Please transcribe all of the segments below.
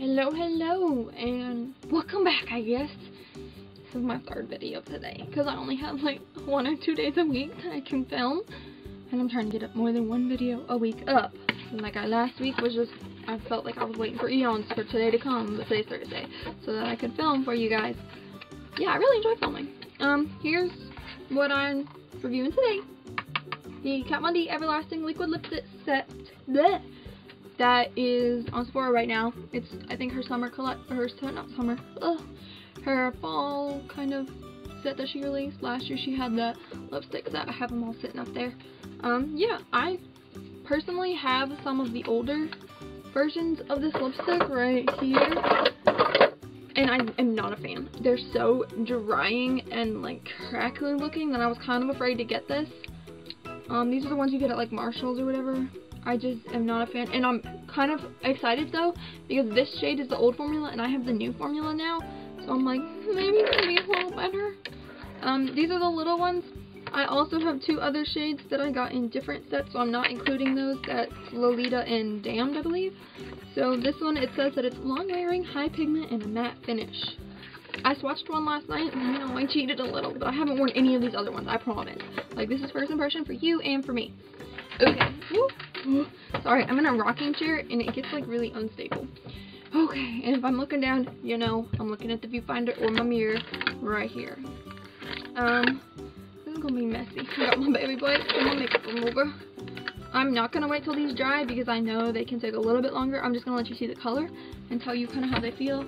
Hello, hello, and welcome back, I guess. This is my third video today, because I only have like one or two days a week that I can film. And I'm trying to get up more than one video a week up. And like I last week was just, I felt like I was waiting for eons for today to come, but today's Thursday, so that I could film for you guys. Yeah, I really enjoy filming. Um, here's what I'm reviewing today. The Kat Von D Everlasting Liquid Lipstick Set. Bleh that is on Sephora right now. It's I think her summer collect her not summer. Ugh, her fall kind of set that she released last year. She had the lipsticks that I have them all sitting up there. Um, yeah, I personally have some of the older versions of this lipstick right here. And I am not a fan. They're so drying and like crackly looking that I was kind of afraid to get this. Um, these are the ones you get at like Marshalls or whatever. I just am not a fan. And I'm kind of excited though because this shade is the old formula and I have the new formula now. So I'm like, maybe it'll be a little better. Um, these are the little ones. I also have two other shades that I got in different sets, so I'm not including those. That's Lolita and Damned, I believe. So this one, it says that it's long wearing, high pigment, and a matte finish. I swatched one last night, and you know, I cheated a little, but I haven't worn any of these other ones, I promise. Like, this is first impression for you and for me. Okay. Sorry, I'm in a rocking chair and it gets like really unstable. Okay, and if I'm looking down, you know, I'm looking at the viewfinder or my mirror right here. Um, this is gonna be messy. I got my baby wipes and my makeup remover. I'm not gonna wait till these dry because I know they can take a little bit longer. I'm just gonna let you see the color and tell you kind of how they feel.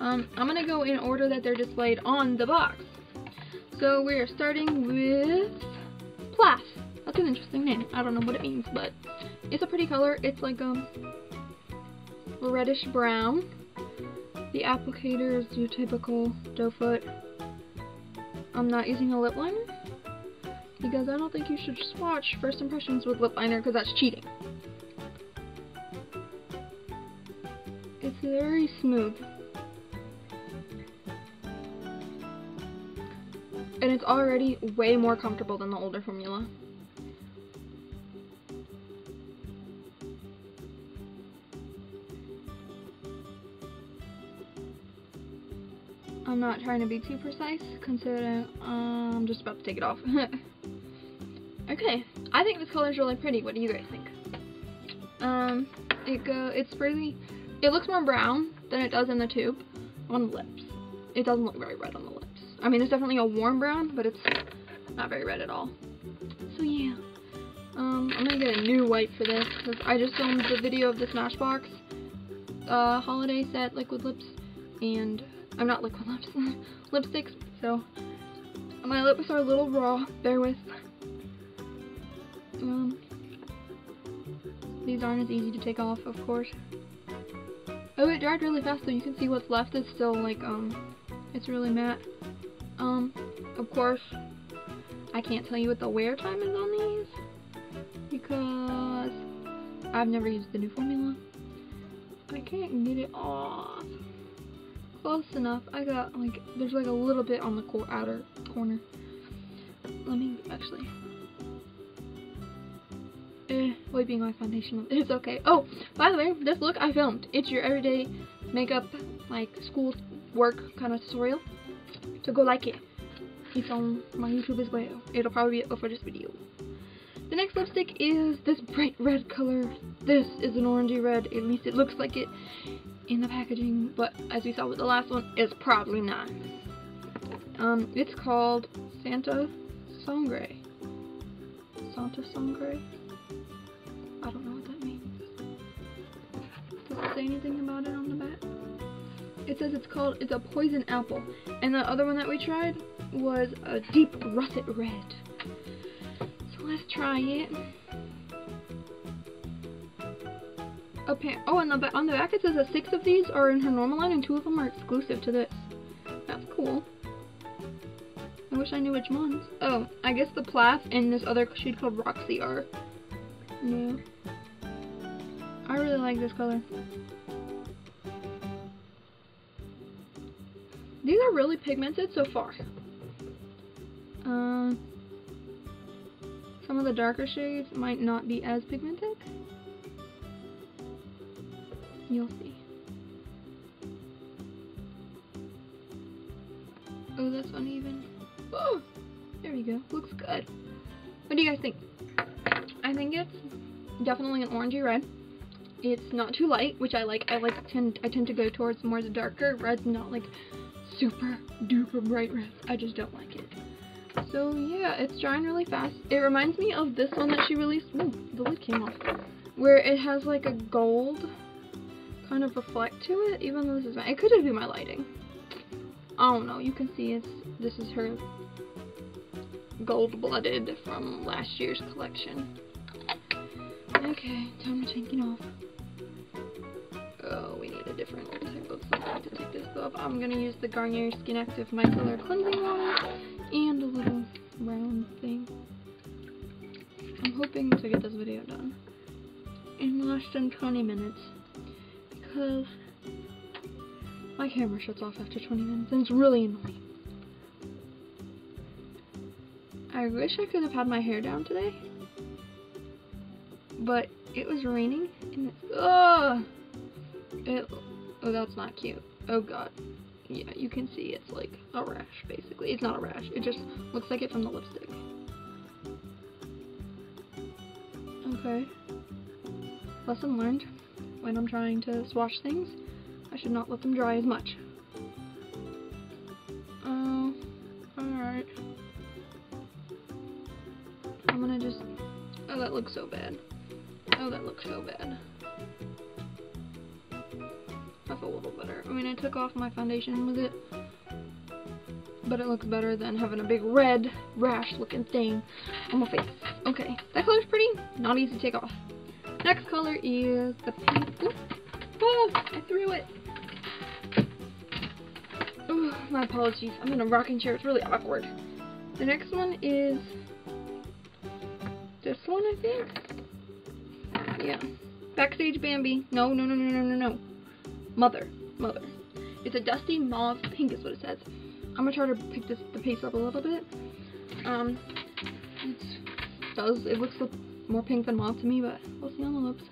Um, I'm gonna go in order that they're displayed on the box. So we're starting with Plath. That's an interesting name. I don't know what it means, but it's a pretty color. It's like um reddish brown. The applicator is your typical doe foot. I'm not using a lip liner because I don't think you should swatch first impressions with lip liner because that's cheating. It's very smooth. And it's already way more comfortable than the older formula. I'm not trying to be too precise, considering um, I'm just about to take it off. okay, I think this color is really pretty. What do you guys think? Um, it go, it's really, it looks more brown than it does in the tube on the lips. It doesn't look very red on the lips. I mean, it's definitely a warm brown, but it's not very red at all. So yeah, um, I'm gonna get a new wipe for this because I just filmed the video of the Smashbox uh, holiday set liquid lips and I'm not liquid lips, lipsticks, so my lips are a little raw, bear with. Um, these aren't as easy to take off, of course. Oh, it dried really fast, so you can see what's left is still, like, um, it's really matte. Um, of course, I can't tell you what the wear time is on these, because I've never used the new formula. I can't get it off. Close enough. I got like, there's like a little bit on the cor outer corner. Let me actually. Eh, wiping my foundation. It's okay. Oh, by the way, this look I filmed. It's your everyday makeup, like school work kind of tutorial. So go like it. It's on my YouTube as well. It'll probably be before this video. The next lipstick is this bright red color. This is an orangey red, at least it looks like it in the packaging, but as we saw with the last one, it's probably not. Um, it's called Santa Sangre. Santa Sangre? I don't know what that means. Does it say anything about it on the back? It says it's called, it's a poison apple. And the other one that we tried was a deep russet red. So let's try it. Oh, and the, on the back it says that six of these are in her normal line and two of them are exclusive to this. That's cool. I wish I knew which ones. Oh, I guess the Plath and this other shade called Roxy are new. I really like this color. These are really pigmented so far. Um, some of the darker shades might not be as pigmented. You'll see. Oh, that's uneven. Oh, there we go. Looks good. What do you guys think? I think it's definitely an orangey red. It's not too light, which I like. I like tend I tend to go towards more the darker reds, not like super duper bright reds. I just don't like it. So yeah, it's drying really fast. It reminds me of this one that she released. Ooh, the lid came off. Where it has like a gold kind of reflect to it, even though this is my, it could been my lighting. I don't know, you can see it's, this is her gold-blooded from last year's collection. Okay, time to take it off. Oh, we need a different something to take this off. I'm gonna use the Garnier Skin Active Micellar Cleansing Water and a little round thing. I'm hoping to get this video done in less than 20 minutes because my camera shuts off after 20 minutes and it's really annoying. I wish I could have had my hair down today, but it was raining and it's, ugh, it, oh that's not cute. Oh god. Yeah, you can see it's like a rash basically. It's not a rash, it just looks like it from the lipstick. Okay. Lesson learned when I'm trying to swatch things. I should not let them dry as much. Oh, alright. I'm gonna just... Oh, that looks so bad. Oh, that looks so bad. That's a little better. I mean, I took off my foundation with it. But it looks better than having a big red rash looking thing on my face. Okay, that color's pretty. Not easy to take off. Next color is the pink. Ooh. Oh, I threw it. Oh, my apologies. I'm in a rocking chair. It's really awkward. The next one is this one, I think. Yeah. Backstage Bambi. No, no, no, no, no, no, no. Mother. Mother. It's a dusty mauve pink is what it says. I'm gonna try to pick this the pace up a little bit. Um, it does. It looks more pink than mauve to me, but we'll see on the lips.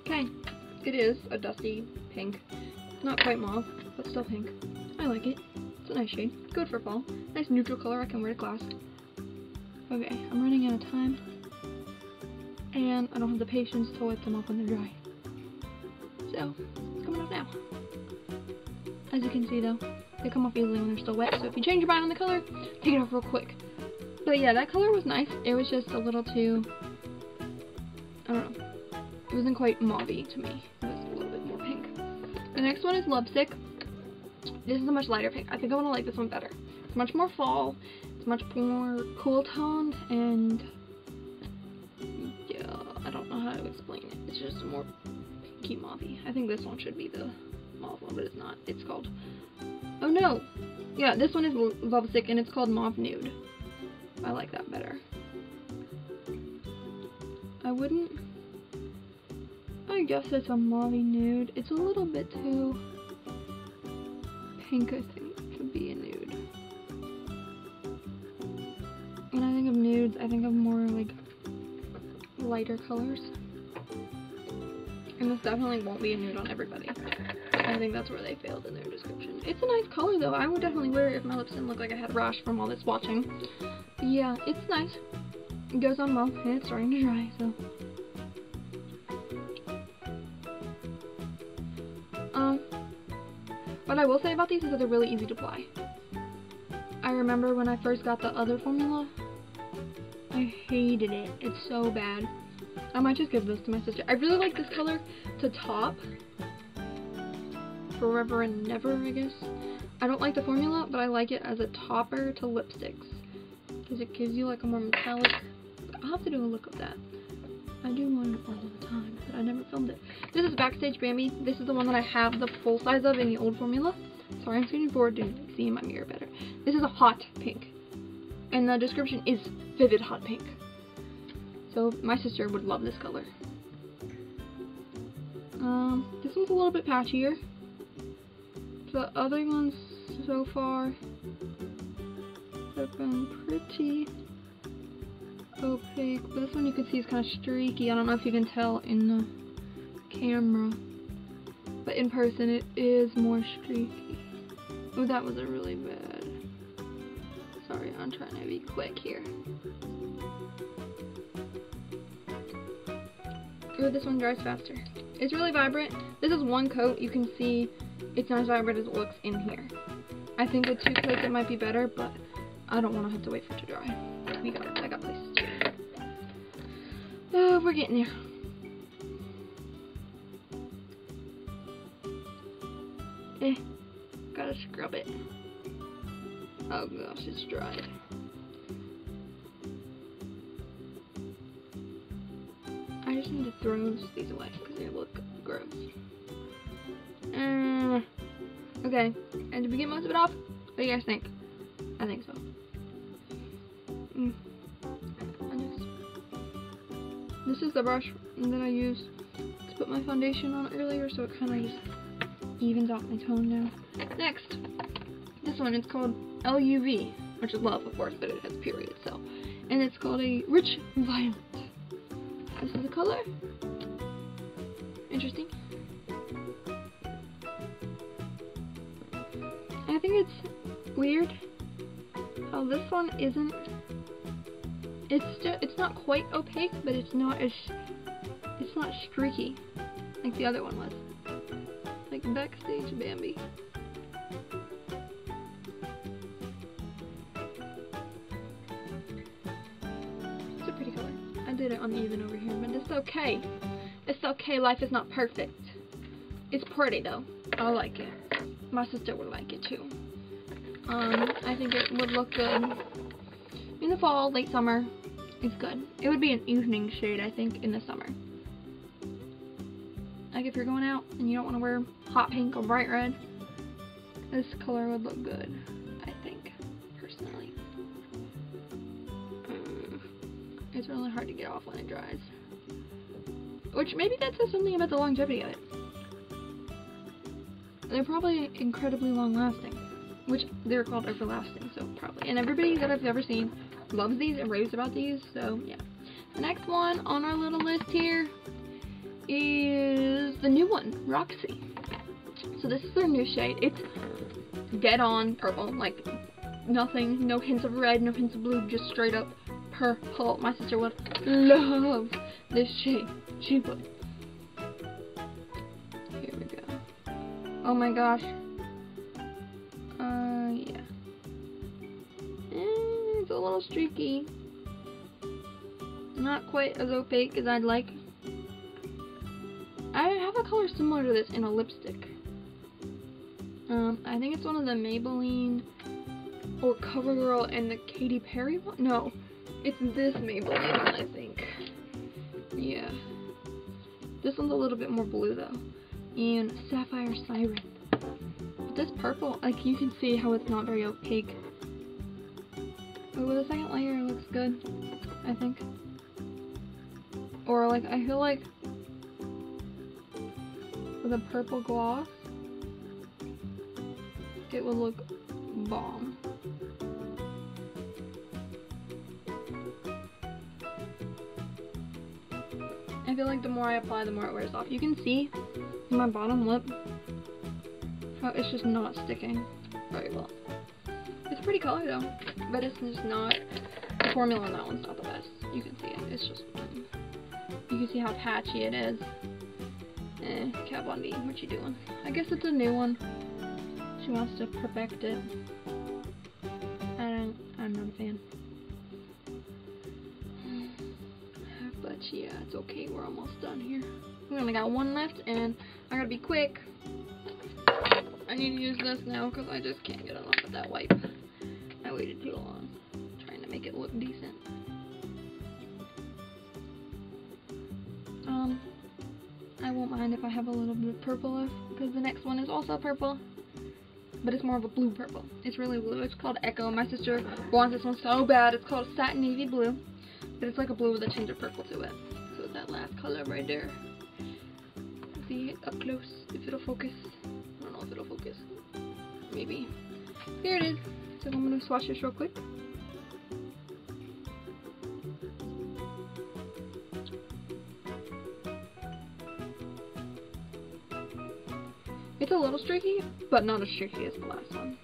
Okay, it is a dusty pink. Not quite mauve, but still pink. I like it. It's a nice shade. Good for fall. Nice neutral color I can wear to class. Okay, I'm running out of time and I don't have the patience to wet them up when they're dry. So, it's coming off now. As you can see though, they come off easily when they're still wet, so if you change your mind on the color, take it off real quick. But yeah, that color was nice. It was just a little too, I don't know, it wasn't quite mauvey to me. It was a little bit more pink. The next one is Lovesick. This is a much lighter pink. I think I want to like this one better. It's much more fall. It's much more cool toned and It's just more pinky mauve I think this one should be the mauve one, but it's not. It's called... Oh no! Yeah, this one is Lovesick, and it's called Mauve Nude. I like that better. I wouldn't... I guess it's a mauve nude. It's a little bit too pink, I think, to be a nude. When I think of nudes, I think of more like lighter colors. And this definitely won't be a nude on everybody. I think that's where they failed in their description. It's a nice color though. I would definitely wear it if my lips didn't look like I had rash from all this swatching. But yeah, it's nice. It goes on well, and it's starting to dry, so. Um, what I will say about these is that they're really easy to apply. I remember when I first got the other formula, I hated it. It's so bad. I might just give this to my sister. I really like this color to top. Forever and never, I guess. I don't like the formula, but I like it as a topper to lipsticks. Because it gives you like a more metallic... I'll have to do a look of that. I do one all the time, but I never filmed it. This is Backstage Bambi. This is the one that I have the full size of in the old formula. Sorry, I'm scooting forward to see in my mirror better. This is a hot pink. And the description is vivid hot pink. So my sister would love this color. Um, this one's a little bit patchier. The other ones so far, have been pretty opaque. But this one you can see is kind of streaky. I don't know if you can tell in the camera. But in person it is more streaky. Oh, that was a really bad. Sorry, I'm trying to be quick here. Ooh, this one dries faster. It's really vibrant. This is one coat. You can see it's not as vibrant as it looks in here. I think with two coats it might be better, but I don't want to have to wait for it to dry. We got, it. I got places to go. Oh, we're getting there. Eh, gotta scrub it. Oh gosh, it's dried. I just need to throw these away because they look gross. Mm, okay, and did we get most of it off? What do you guys think? I think so. Mm. Just, this is the brush that I used to put my foundation on earlier, so it kind of evens out my tone now. Next, this one is called LUV, which is love, of course, but it has period, so. And it's called a Rich Violet. This is the color. Interesting. I think it's weird how this one isn't. It's still, it's not quite opaque, but it's not as, it's not streaky like the other one was. Like backstage Bambi. Over here, but it's okay. It's okay, life is not perfect. It's pretty though. I like it. My sister would like it too. Um, I think it would look good in the fall, late summer. It's good. It would be an evening shade, I think, in the summer. Like if you're going out and you don't want to wear hot pink or bright red, this color would look good, it's really hard to get off when it dries. Which maybe that says something about the longevity of it. They're probably incredibly long lasting. Which they're called everlasting, so probably. And everybody that I've ever seen loves these and raves about these, so yeah. The next one on our little list here is the new one, Roxy. So this is their new shade. It's dead on purple, like nothing, no hints of red, no hints of blue, just straight up purple. My sister would love this shade. She would. Here we go. Oh my gosh. Uh, yeah. Eh, it's a little streaky. Not quite as opaque as I'd like. I have a color similar to this in a lipstick. Um, I think it's one of the Maybelline or CoverGirl and the Katy Perry one. No, it's this Maybelline one, I think. Yeah. This one's a little bit more blue though. And Sapphire Siren. But this purple, like you can see how it's not very opaque. With the second layer looks good, I think. Or like, I feel like with a purple gloss, it would look bomb. I feel like the more I apply, the more it wears off. You can see my bottom lip how it's just not sticking very well. It's a pretty color though, but it's just not, the formula on that one's not the best. You can see it, it's just, you can see how patchy it is. Eh, Kat Von D, what you doing? I guess it's a new one. She wants to perfect it. I don't, I'm not a fan. It's okay, we're almost done here. We only got one left, and I gotta be quick. I need to use this now, because I just can't get enough of that wipe. I waited too long, trying to make it look decent. Um, I won't mind if I have a little bit of purple left, because the next one is also purple. But it's more of a blue purple. It's really blue. It's called Echo. My sister wants this one so bad. It's called Satin Navy Blue. But it's like a blue with a tinge of purple to it last color right there. See up close if it'll focus. I don't know if it'll focus. Maybe. Here it is. So I'm gonna swatch this real quick. It's a little streaky, but not as streaky as the last one.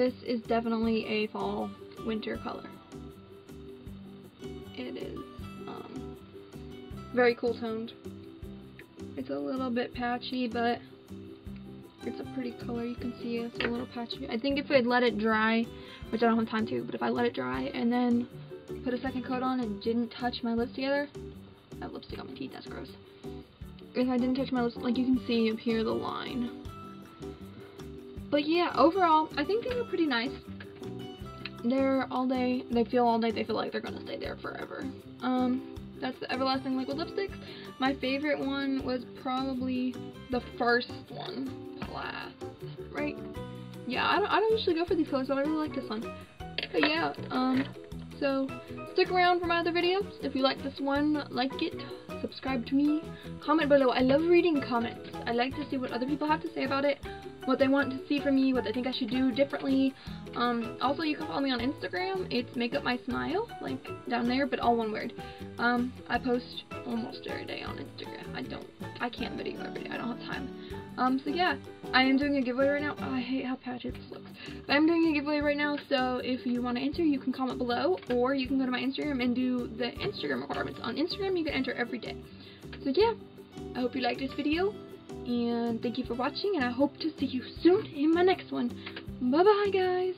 This is definitely a fall winter color. It is um, very cool toned. It's a little bit patchy, but it's a pretty color. You can see it's a little patchy. I think if I let it dry, which I don't have time to, but if I let it dry and then put a second coat on and didn't touch my lips together, I have lipstick on my teeth, that's gross. If I didn't touch my lips, like you can see up here the line. But yeah, overall, I think they are pretty nice. They're all day, they feel all day, they feel like they're gonna stay there forever. Um, that's the Everlasting Liquid Lipsticks. My favorite one was probably the first one, Plath, right? Yeah, I don't, I don't usually go for these colors, but I really like this one. But yeah, um, so stick around for my other videos. If you like this one, like it, subscribe to me, comment below. I love reading comments. I like to see what other people have to say about it what they want to see from me, what they think I should do differently. Um, also, you can follow me on Instagram. It's Make Up My Smile, like down there, but all one word. Um, I post almost every day on Instagram. I don't, I can't video every day. I don't have time. Um, so yeah, I am doing a giveaway right now. Oh, I hate how patchy this looks. But I'm doing a giveaway right now, so if you want to enter, you can comment below, or you can go to my Instagram and do the Instagram requirements. On Instagram, you can enter every day. So yeah, I hope you liked this video. And thank you for watching, and I hope to see you soon in my next one. Bye-bye, guys.